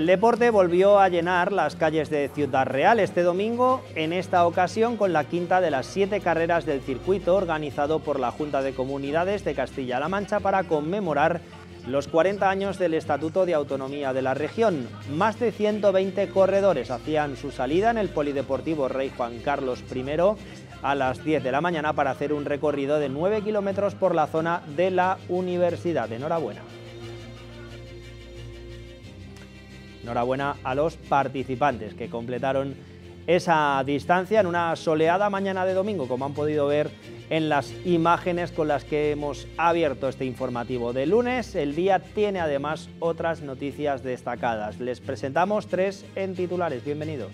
El deporte volvió a llenar las calles de Ciudad Real este domingo, en esta ocasión con la quinta de las siete carreras del circuito organizado por la Junta de Comunidades de Castilla-La Mancha para conmemorar los 40 años del Estatuto de Autonomía de la región. Más de 120 corredores hacían su salida en el Polideportivo Rey Juan Carlos I a las 10 de la mañana para hacer un recorrido de 9 kilómetros por la zona de la universidad. Enhorabuena. Enhorabuena a los participantes que completaron esa distancia en una soleada mañana de domingo, como han podido ver en las imágenes con las que hemos abierto este informativo de lunes. El día tiene además otras noticias destacadas. Les presentamos tres en titulares. Bienvenidos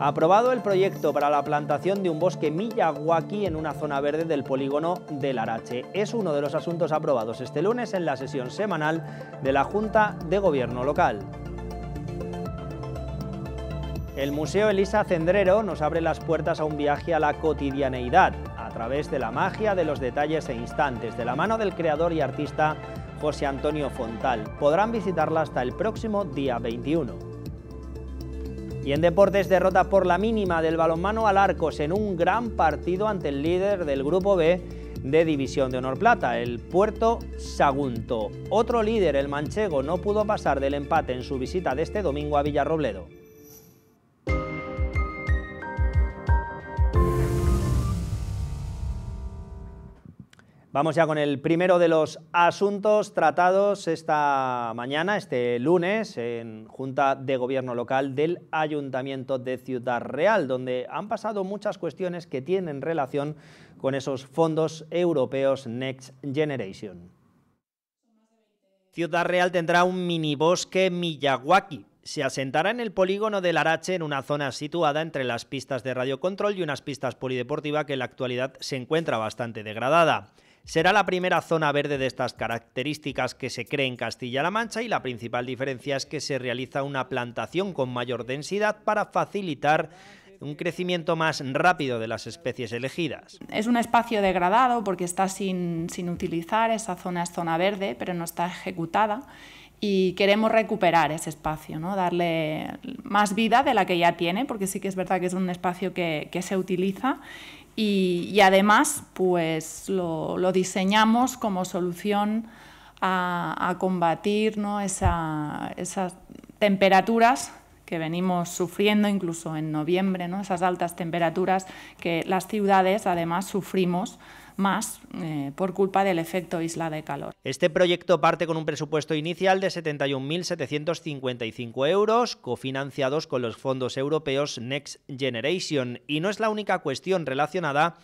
aprobado el proyecto para la plantación de un bosque Miyawaki en una zona verde del polígono del Arache. Es uno de los asuntos aprobados este lunes en la sesión semanal de la Junta de Gobierno local. El Museo Elisa Cendrero nos abre las puertas a un viaje a la cotidianeidad, a través de la magia de los detalles e instantes, de la mano del creador y artista José Antonio Fontal. Podrán visitarla hasta el próximo día 21. Y en deportes, derrota por la mínima del balonmano al Arcos en un gran partido ante el líder del Grupo B de División de Honor Plata, el Puerto Sagunto. Otro líder, el manchego, no pudo pasar del empate en su visita de este domingo a Villarrobledo. Vamos ya con el primero de los asuntos tratados esta mañana, este lunes, en Junta de Gobierno Local del Ayuntamiento de Ciudad Real, donde han pasado muchas cuestiones que tienen relación con esos fondos europeos Next Generation. Ciudad Real tendrá un minibosque Miyawaki, se asentará en el polígono del Arache en una zona situada entre las pistas de radiocontrol y unas pistas polideportiva que en la actualidad se encuentra bastante degradada. Será la primera zona verde de estas características que se cree en Castilla-La Mancha y la principal diferencia es que se realiza una plantación con mayor densidad para facilitar un crecimiento más rápido de las especies elegidas. Es un espacio degradado porque está sin, sin utilizar, esa zona es zona verde, pero no está ejecutada y queremos recuperar ese espacio, ¿no? darle más vida de la que ya tiene, porque sí que es verdad que es un espacio que, que se utiliza y, además pues lo, diseñamos como solución a, combatir ¿no? esas temperaturas que venimos sufriendo incluso en noviembre, ¿no? esas altas temperaturas que las ciudades además sufrimos más eh, por culpa del efecto isla de calor. Este proyecto parte con un presupuesto inicial de 71.755 euros, cofinanciados con los fondos europeos Next Generation, y no es la única cuestión relacionada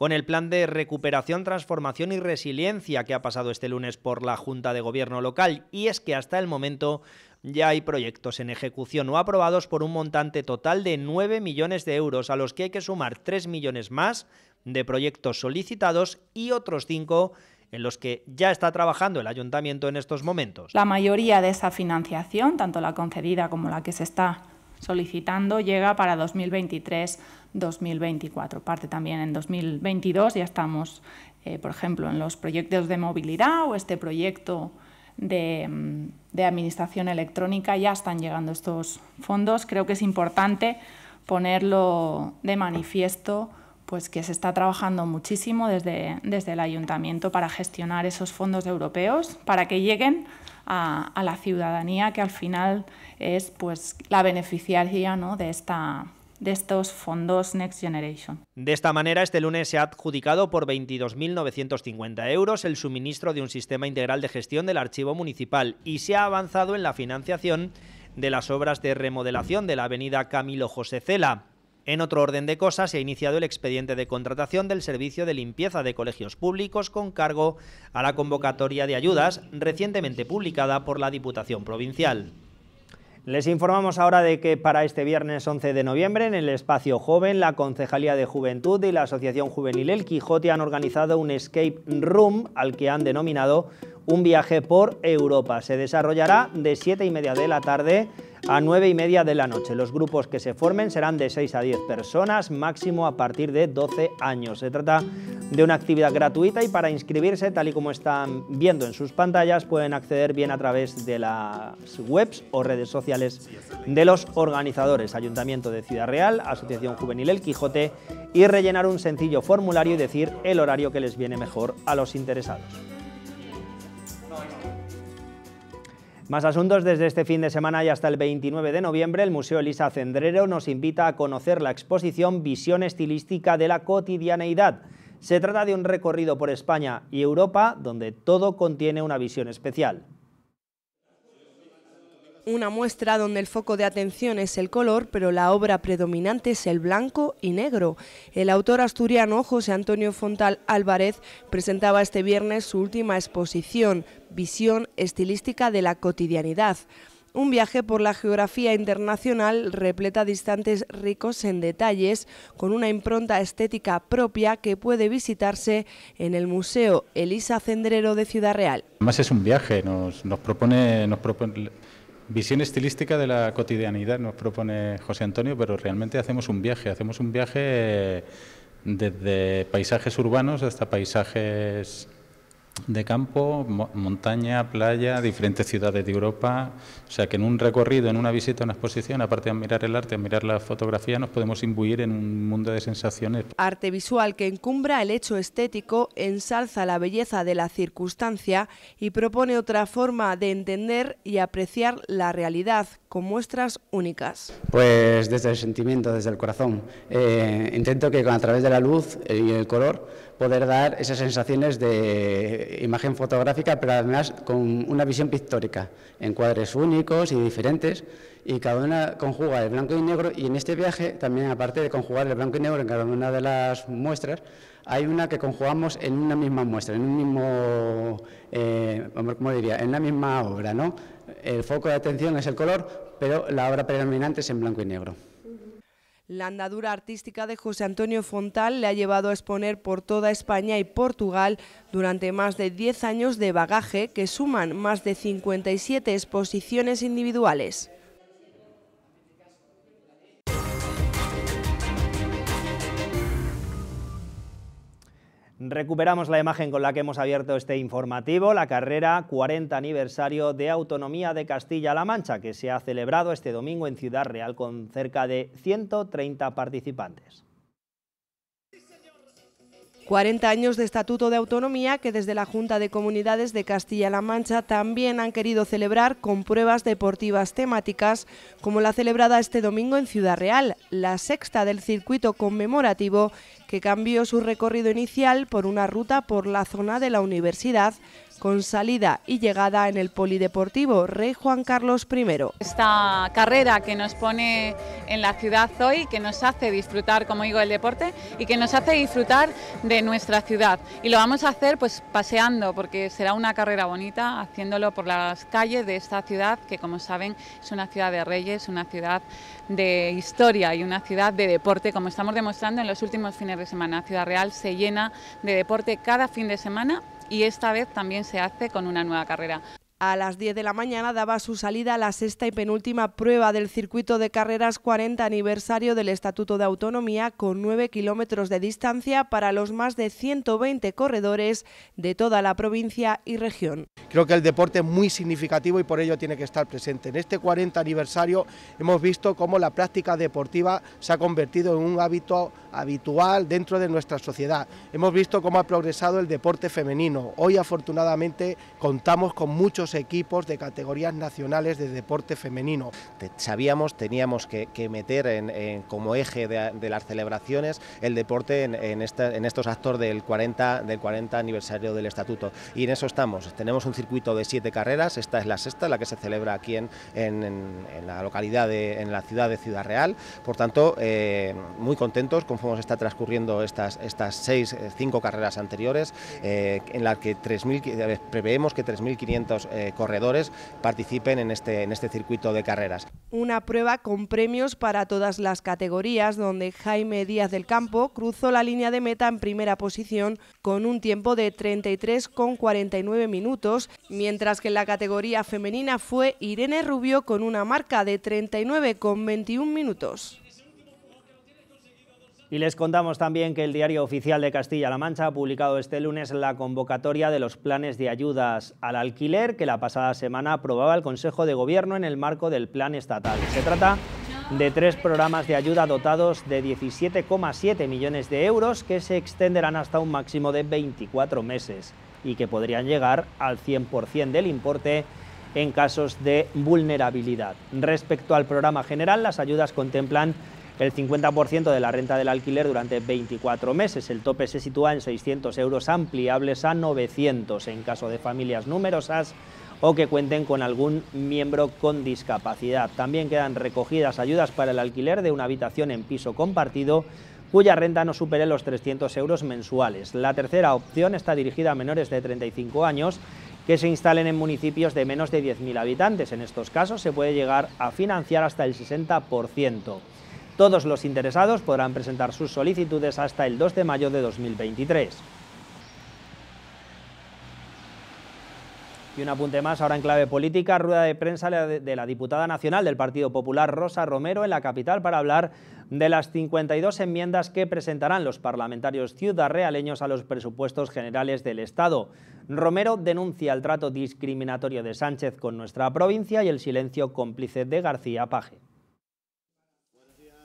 con el plan de recuperación, transformación y resiliencia que ha pasado este lunes por la Junta de Gobierno local, y es que hasta el momento ya hay proyectos en ejecución o aprobados por un montante total de 9 millones de euros, a los que hay que sumar 3 millones más de proyectos solicitados y otros cinco en los que ya está trabajando el ayuntamiento en estos momentos. La mayoría de esa financiación, tanto la concedida como la que se está solicitando, llega para 2023-2024. Parte también en 2022, ya estamos, eh, por ejemplo, en los proyectos de movilidad o este proyecto mm, de administración electrónica, ya están llegando estos fondos. Creo que es importante ponerlo de manifiesto pues que se está trabajando muchísimo desde, desde el ayuntamiento para gestionar esos fondos europeos, para que lleguen a, la ciudadanía que al final es pues, la beneficiaria ¿no? de, esta, de estos fondos Next Generation. De esta manera, este lunes se ha adjudicado por 22.950 euros el suministro de un sistema integral de gestión del archivo municipal y se ha avanzado en la financiación de las obras de remodelación de la avenida Camilo José Cela. En otro orden de cosas, se ha iniciado el expediente de contratación del servicio de limpieza de colegios públicos con cargo a la convocatoria de ayudas recientemente publicada por la Diputación Provincial. Les informamos ahora de que para este viernes 11 de noviembre en el Espacio Joven, la Concejalía de Juventud y la Asociación Juvenil El Quijote han organizado un escape room al que han denominado un viaje por Europa. Se desarrollará de 7 y media de la tarde a 9 y media de la noche. Los grupos que se formen serán de 6 a 10 personas, máximo a partir de 12 años. Se trata de una actividad gratuita y para inscribirse, tal y como están viendo en sus pantallas, pueden acceder bien a través de las webs o redes sociales de los organizadores, Ayuntamiento de Ciudad Real, Asociación Juvenil El Quijote, y rellenar un sencillo formulario y decir el horario que les viene mejor a los interesados. Más asuntos desde este fin de semana y hasta el 29 de noviembre, el Museo Elisa Cendrero nos invita a conocer la exposición Visión estilística de la cotidianeidad. Se trata de un recorrido por España y Europa donde todo contiene una visión especial una muestra donde el foco de atención es el color, pero la obra predominante es el blanco y negro. El autor asturiano José Antonio Fontal Álvarez presentaba este viernes su última exposición, Visión estilística de la cotidianidad. Un viaje por la geografía internacional repleta de instantes ricos en detalles, con una impronta estética propia que puede visitarse en el Museo Elisa Cendrero de Ciudad Real. Además es un viaje, nos, propone, nos propone Visión estilística de la cotidianidad nos propone José Antonio, pero realmente hacemos un viaje, hacemos un viaje desde paisajes urbanos hasta paisajes de campo, montaña, playa, diferentes ciudades de Europa. O sea que en un recorrido, en una visita a una exposición, aparte de admirar el arte, admirar la fotografía, nos podemos imbuir en un mundo de sensaciones. Arte visual que encumbra el hecho estético, ensalza la belleza de la circunstancia y propone otra forma de entender y apreciar la realidad con muestras únicas. Pues desde el sentimiento, desde el corazón. Eh, intento que a través de la luz y el color poder dar esas sensaciones de imagen fotográfica, pero además con una visión pictórica, en cuadres únicos y diferentes, y cada una conjuga el blanco y negro, y en este viaje también, aparte de conjugar el blanco y negro en cada una de las muestras, hay una que conjugamos en una misma muestra, en un mismo, eh, ¿cómo diría?, en la misma obra, ¿no? El foco de atención es el color, pero la obra predominante es en blanco y negro. La andadura artística de José Antonio Fontal le ha llevado a exponer por toda España y Portugal durante más de 10 años de bagaje que suman más de 57 exposiciones individuales. Recuperamos la imagen con la que hemos abierto este informativo, la carrera 40 aniversario de Autonomía de Castilla-La Mancha, que se ha celebrado este domingo en Ciudad Real con cerca de 130 participantes. 40 años de Estatuto de Autonomía que desde la Junta de Comunidades de Castilla-La Mancha también han querido celebrar con pruebas deportivas temáticas como la celebrada este domingo en Ciudad Real, la sexta del circuito conmemorativo que cambió su recorrido inicial por una ruta por la zona de la universidad con salida y llegada en el Polideportivo Rey Juan Carlos I. Esta carrera que nos pone en la ciudad hoy, que nos hace disfrutar, como digo, el deporte y que nos hace disfrutar de nuestra ciudad. Y lo vamos a hacer pues paseando, porque será una carrera bonita, haciéndolo por las calles de esta ciudad, que como saben es una ciudad de reyes, una ciudad de historia y una ciudad de deporte, como estamos demostrando en los últimos fines de semana. Ciudad Real se llena de deporte cada fin de semana y esta vez también se hace con una nueva carrera. A las 10 de la mañana daba su salida la sexta y penúltima prueba del circuito de carreras 40 aniversario del Estatuto de Autonomía con 9 kilómetros de distancia para los más de 120 corredores de toda la provincia y región. Creo que el deporte es muy significativo y por ello tiene que estar presente. En este 40 aniversario hemos visto cómo la práctica deportiva se ha convertido en un hábito habitual dentro de nuestra sociedad. Hemos visto cómo ha progresado el deporte femenino. Hoy afortunadamente contamos con muchos equipos de categorías nacionales de deporte femenino. Sabíamos, teníamos que, meter en, como eje de, las celebraciones el deporte en, estos actos del 40, del 40 aniversario del estatuto y en eso estamos. Tenemos un circuito de siete carreras, esta es la sexta, la que se celebra aquí en, la localidad, de, en la ciudad de Ciudad Real, por tanto eh, muy contentos con cómo se está transcurriendo estas, estas seis, eh, cinco carreras anteriores, eh, en las que 3.000, preveemos que 3.500 eh, corredores participen en este, en este circuito de carreras. Una prueba con premios para todas las categorías, donde Jaime Díaz del Campo cruzó la línea de meta en primera posición con un tiempo de 33,49 minutos, mientras que en la categoría femenina fue Irene Rubio con una marca de 39,21 minutos. Y les contamos también que el Diario Oficial de Castilla-La Mancha ha publicado este lunes la convocatoria de los planes de ayudas al alquiler que la pasada semana aprobaba el Consejo de Gobierno en el marco del Plan Estatal. Se trata de tres programas de ayuda dotados de 17,7 millones de euros que se extenderán hasta un máximo de 24 meses y que podrían llegar al 100% del importe en casos de vulnerabilidad. Respecto al programa general, las ayudas contemplan el 50% de la renta del alquiler durante 24 meses. El tope se sitúa en 600 euros ampliables a 900 en caso de familias numerosas o que cuenten con algún miembro con discapacidad. También quedan recogidas ayudas para el alquiler de una habitación en piso compartido cuya renta no supere los 300 euros mensuales. La tercera opción está dirigida a menores de 35 años que se instalen en municipios de menos de 10.000 habitantes. En estos casos se puede llegar a financiar hasta el 60%. Todos los interesados podrán presentar sus solicitudes hasta el 2 de mayo de 2023. Y un apunte más, ahora en clave política, rueda de prensa de la diputada nacional del Partido Popular, Rosa Romero, en la capital para hablar de las 52 enmiendas que presentarán los parlamentarios ciudadrealeños a los presupuestos generales del Estado. Romero denuncia el trato discriminatorio de Sánchez con nuestra provincia y el silencio cómplice de García Paje.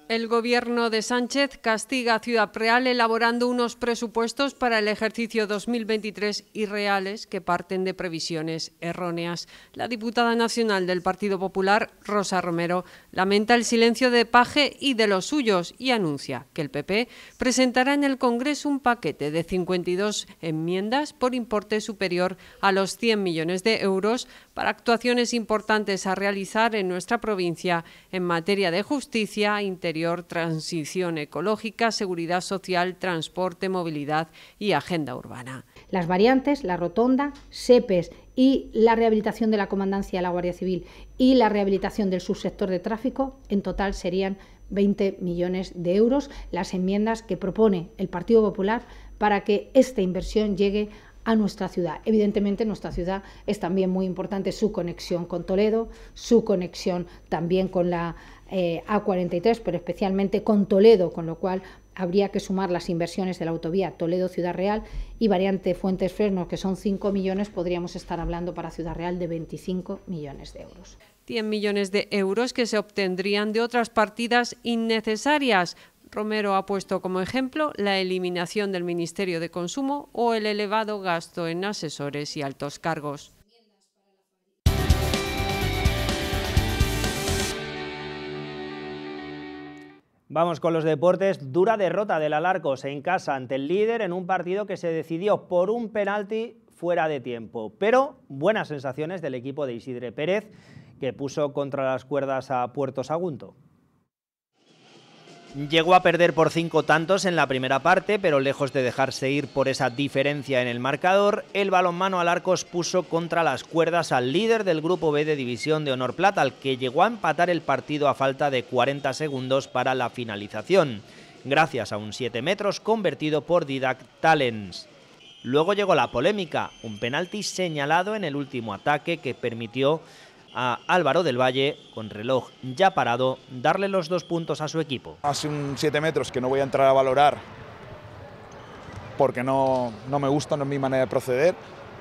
El gobierno de Sánchez castiga a Ciudad Real elaborando unos presupuestos para el ejercicio 2023 irreales que parten de previsiones erróneas. La diputada nacional del Partido Popular, Rosa Romero, lamenta el silencio de Paje y de los suyos y anuncia que el PP presentará en el Congreso un paquete de 52 enmiendas por importe superior a los 100 millones de euros para actuaciones importantes a realizar en nuestra provincia en materia de justicia, interior transición ecológica, seguridad social, transporte, movilidad y agenda urbana. Las variantes, la rotonda, SEPES y la rehabilitación de la Comandancia de la Guardia Civil y la rehabilitación del subsector de tráfico, en total serían 20 millones de euros las enmiendas que propone el Partido Popular para que esta inversión llegue a nuestra ciudad. Evidentemente, nuestra ciudad es también muy importante su conexión con Toledo, su conexión también con la eh, A43, pero especialmente con Toledo, con lo cual habría que sumar las inversiones de la autovía Toledo-Ciudad Real y variante Fuentes Fresno, que son 5 millones, podríamos estar hablando para Ciudad Real de 25 millones de euros. 100 millones de euros que se obtendrían de otras partidas innecesarias. Romero ha puesto como ejemplo la eliminación del Ministerio de Consumo o el elevado gasto en asesores y altos cargos. Vamos con los deportes. Dura derrota del Alarcos en casa ante el líder en un partido que se decidió por un penalti fuera de tiempo. Pero buenas sensaciones del equipo de Isidre Pérez, que puso contra las cuerdas a Puerto Sagunto. Llegó a perder por cinco tantos en la primera parte, pero lejos de dejarse ir por esa diferencia en el marcador, el balonmano Alarcos puso contra las cuerdas al líder del grupo B de División de Honor Plata, al que llegó a empatar el partido a falta de 40 segundos para la finalización, gracias a un 7 metros convertido por Didac Talens. Luego llegó la polémica, un penalti señalado en el último ataque que permitió a Álvaro del Valle, con reloj ya parado, darle los dos puntos a su equipo. Hace un 7 metros que no voy a entrar a valorar porque no, no me gusta, no es mi manera de proceder,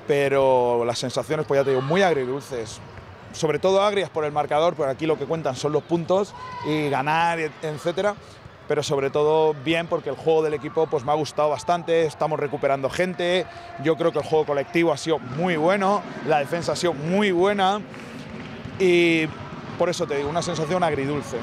pero las sensaciones, pues ya te digo, muy agridulces. Sobre todo agrias por el marcador, porque aquí lo que cuentan son los puntos y ganar, etcétera pero sobre todo bien porque el juego del equipo pues me ha gustado bastante, estamos recuperando gente, yo creo que el juego colectivo ha sido muy bueno, la defensa ha sido muy buena y por eso te digo, una sensación agridulce.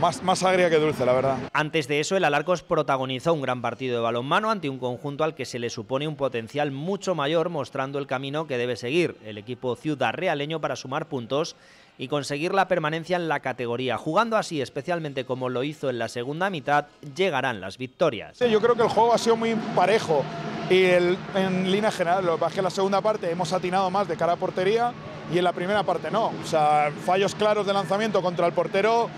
Más, más, agria que dulce, la verdad. Antes de eso, el Alarcos protagonizó un gran partido de balonmano ante un conjunto al que se le supone un potencial mucho mayor, mostrando el camino que debe seguir el equipo ciudad realeño para sumar puntos y conseguir la permanencia en la categoría. Jugando así, especialmente como lo hizo en la segunda mitad, llegarán las victorias. yo creo que el juego ha sido muy parejo y en línea general, lo que pasa es que en la segunda parte hemos atinado más de cara a portería y en la primera parte no. O sea, fallos claros de lanzamiento contra el portero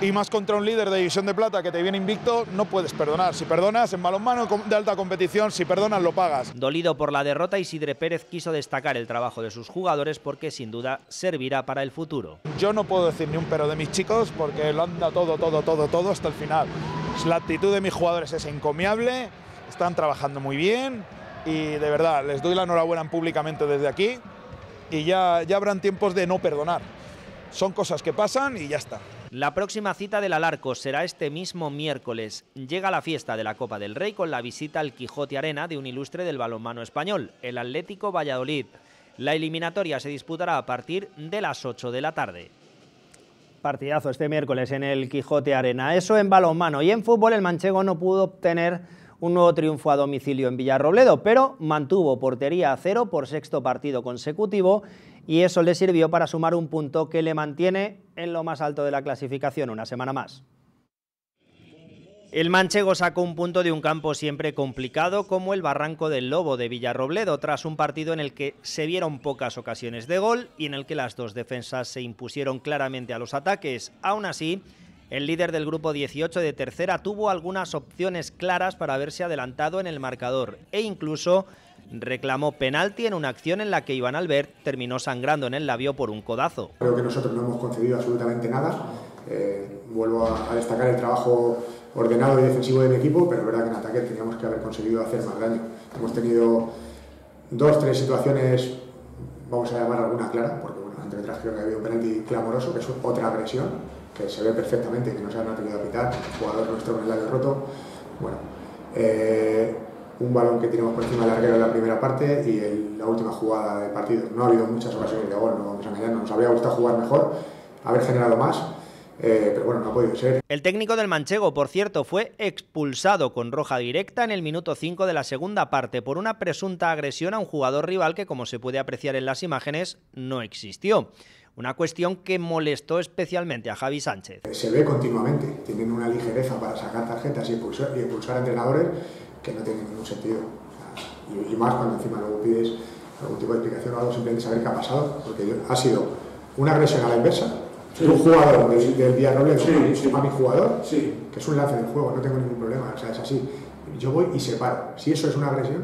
y más contra un líder de división de plata que te viene invicto, no puedes perdonar. Si perdonas en balonmano de alta competición, si perdonas lo pagas. Dolido por la derrota, Isidre Pérez quiso destacar el trabajo de sus jugadores porque sin duda servirá para el futuro. Yo no puedo decir ni un pero de mis chicos porque lo han dado todo, todo, todo, todo hasta el final. La actitud de mis jugadores es encomiable, están trabajando muy bien y de verdad les doy la enhorabuena públicamente desde aquí y ya, ya habrán tiempos de no perdonar. Son cosas que pasan y ya está. La próxima cita del Alarco será este mismo miércoles. Llega la fiesta de la Copa del Rey con la visita al Quijote Arena de un ilustre del balonmano español, el Atlético Valladolid. La eliminatoria se disputará a partir de las 8 de la tarde. Partidazo este miércoles en el Quijote Arena. Eso en balonmano. Y en fútbol el manchego no pudo obtener un nuevo triunfo a domicilio en Villarrobledo, pero mantuvo portería a cero por sexto partido consecutivo y eso le sirvió para sumar un punto que le mantiene en lo más alto de la clasificación una semana más. El manchego sacó un punto de un campo siempre complicado como el Barranco del Lobo de Villarrobledo tras un partido en el que se vieron pocas ocasiones de gol y en el que las dos defensas se impusieron claramente a los ataques. Aún así, el líder del grupo 18 de tercera tuvo algunas opciones claras para haberse adelantado en el marcador e incluso reclamó penalti en una acción en la que Iván Albert terminó sangrando en el labio por un codazo. Creo que nosotros no hemos concedido absolutamente nada. Eh, vuelvo a, destacar el trabajo ordenado y defensivo del equipo, pero es verdad que en ataque teníamos que haber conseguido hacer más daño. Hemos tenido dos, tres situaciones, vamos a llamar alguna clara, porque bueno, entre otras creo que había un penalti clamoroso, que es otra agresión que se ve perfectamente que no se han atrevido a pitar, el jugador nuestro con el labio roto. Bueno, eh, un balón que tiramos por encima del arquero en la primera parte y la última jugada del partido. No ha habido muchas ocasiones de gol, no vamos a engañar, nos habría gustado jugar mejor, haber generado más. Eh, pero bueno, no ha podido ser. El técnico del Manchego, por cierto, fue expulsado con roja directa en el minuto 5 de la segunda parte por una presunta agresión a un jugador rival que, como se puede apreciar en las imágenes, no existió. Una cuestión que molestó especialmente a Javi Sánchez. Se ve continuamente, tienen una ligereza para sacar tarjetas y expulsar, y entrenadores que no tiene ningún sentido. Y, más cuando encima luego pides algún tipo de explicación o algo, simplemente saber qué ha pasado, porque ha sido una agresión a la inversa, un jugador del, del Villarrobledo sí, a mi jugador, que es un lance del juego, no tengo ningún problema, o sea, es así. Yo voy y separo. Si eso es una agresión,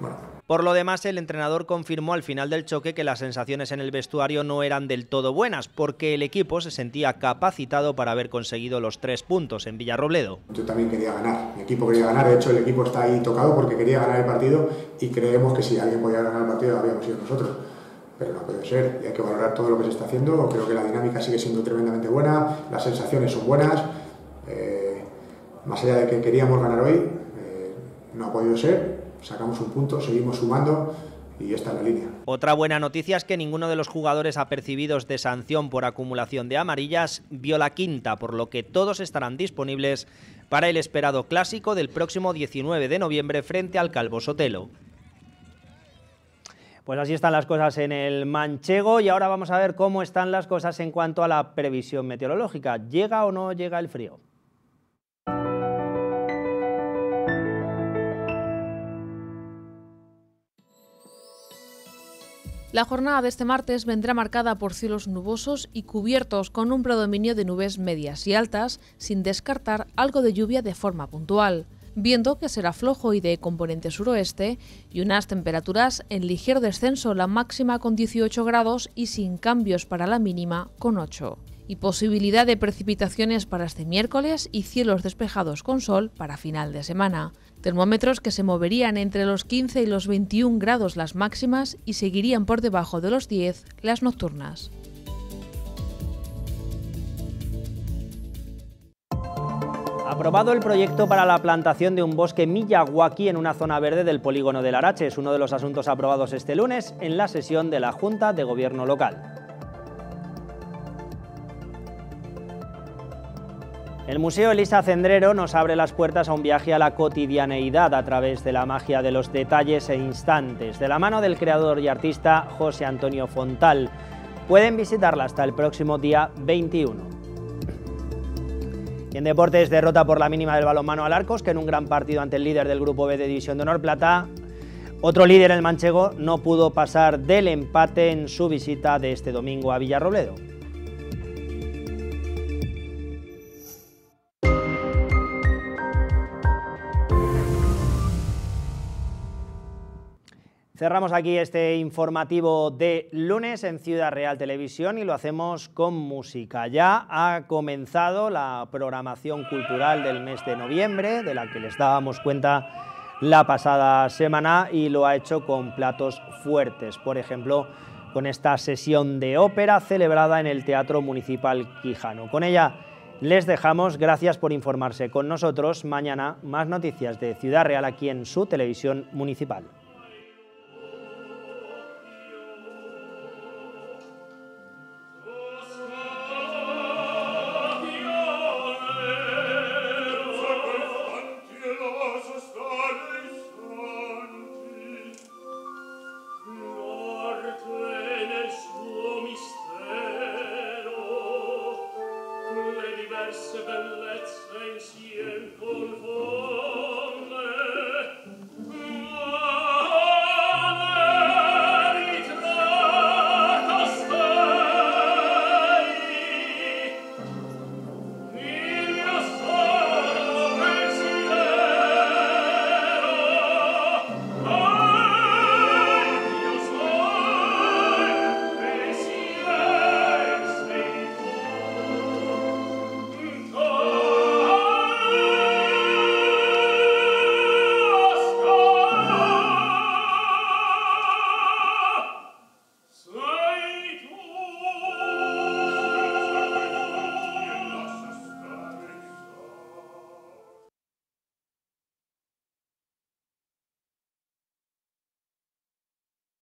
bueno, por lo demás, el entrenador confirmó al final del choque que las sensaciones en el vestuario no eran del todo buenas, porque el equipo se sentía capacitado para haber conseguido los tres puntos en Villarrobledo. Yo también quería ganar, mi equipo quería ganar, de hecho el equipo está ahí tocado porque quería ganar el partido y creemos que si alguien podía ganar el partido habíamos sido nosotros. Pero no puede ser, y hay que valorar todo lo que se está haciendo, creo que la dinámica sigue siendo tremendamente buena, las sensaciones son buenas, eh, más allá de que queríamos ganar hoy, eh, no ha podido ser, sacamos un punto, seguimos sumando y esta es la línea. Otra buena noticia es que ninguno de los jugadores apercibidos de sanción por acumulación de amarillas vio la quinta, por lo que todos estarán disponibles para el esperado clásico del próximo 19 de noviembre frente al Calvo Sotelo. Pues así están las cosas en el manchego y ahora vamos a ver cómo están las cosas en cuanto a la previsión meteorológica. ¿Llega o no llega el frío? La jornada de este martes vendrá marcada por cielos nubosos y cubiertos con un predominio de nubes medias y altas, sin descartar algo de lluvia de forma puntual. Viento que será flojo y de componente suroeste y unas temperaturas en ligero descenso, la máxima con 18 grados y sin cambios para la mínima con 8 y posibilidad de precipitaciones para este miércoles y cielos despejados con sol para final de semana. Termómetros que se moverían entre los 15 y los 21 grados las máximas y seguirían por debajo de los 10 las nocturnas. Aprobado el proyecto para la plantación de un bosque Miyawaki en una zona verde del polígono del Arache. Es uno de los asuntos aprobados este lunes en la sesión de la Junta de Gobierno Local. El Museo Elisa Cendrero nos abre las puertas a un viaje a la cotidianeidad a través de la magia de los detalles e instantes, de la mano del creador y artista José Antonio Fontal. Pueden visitarla hasta el próximo día 21. Y en deportes, derrota por la mínima del balonmano al Arcos, que en un gran partido ante el líder del Grupo B de División de Honor Plata Otro líder, el manchego, no pudo pasar del empate en su visita de este domingo a Villarrobledo. Cerramos aquí este informativo de lunes en Ciudad Real Televisión y lo hacemos con música. Ya ha comenzado la programación cultural del mes de noviembre, de la que les dábamos cuenta la pasada semana y lo ha hecho con platos fuertes. Por ejemplo, con esta sesión de ópera celebrada en el Teatro Municipal Quijano. Con ella les dejamos, gracias por informarse con nosotros. Mañana más noticias de Ciudad Real aquí en su televisión municipal.